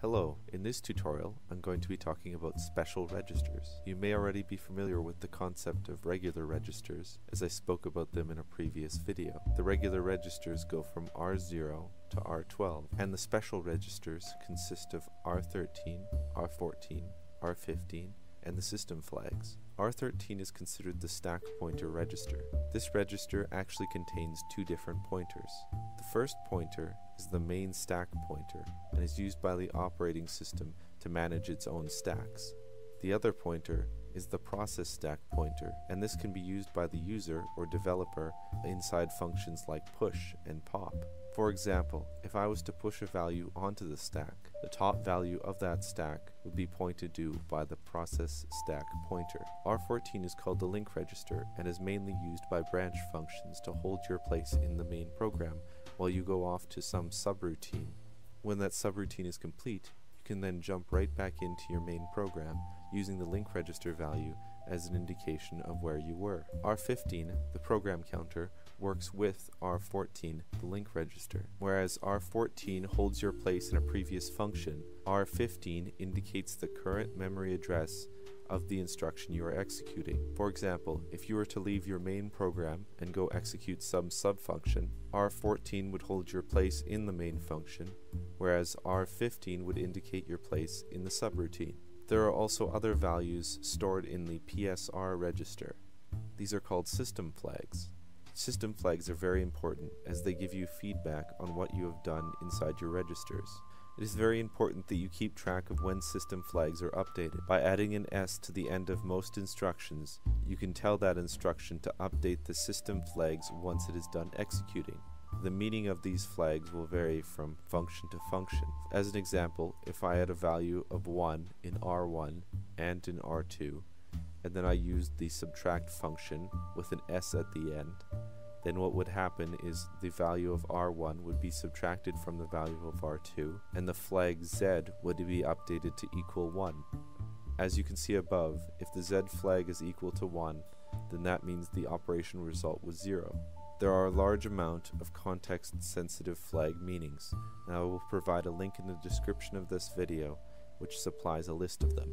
Hello, in this tutorial I'm going to be talking about special registers. You may already be familiar with the concept of regular registers as I spoke about them in a previous video. The regular registers go from R0 to R12 and the special registers consist of R13, R14, R15, and the system flags. R13 is considered the stack pointer register. This register actually contains two different pointers. The first pointer is the main stack pointer and is used by the operating system to manage its own stacks. The other pointer is the process stack pointer, and this can be used by the user or developer inside functions like push and pop. For example, if I was to push a value onto the stack, the top value of that stack would be pointed to by the process stack pointer. R14 is called the link register and is mainly used by branch functions to hold your place in the main program while you go off to some subroutine. When that subroutine is complete, can then jump right back into your main program using the link register value as an indication of where you were. R15, the program counter, works with R14, the link register. Whereas R14 holds your place in a previous function, R15 indicates the current memory address of the instruction you are executing. For example, if you were to leave your main program and go execute some subfunction, R14 would hold your place in the main function, whereas R15 would indicate your place in the subroutine. There are also other values stored in the PSR register. These are called system flags. System flags are very important as they give you feedback on what you have done inside your registers. It is very important that you keep track of when system flags are updated. By adding an S to the end of most instructions, you can tell that instruction to update the system flags once it is done executing. The meaning of these flags will vary from function to function. As an example, if I had a value of 1 in R1 and in R2, and then I used the subtract function with an S at the end, then what would happen is the value of R1 would be subtracted from the value of R2, and the flag Z would be updated to equal 1. As you can see above, if the Z flag is equal to 1, then that means the operation result was 0. There are a large amount of context-sensitive flag meanings, and I will provide a link in the description of this video which supplies a list of them.